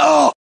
Oh!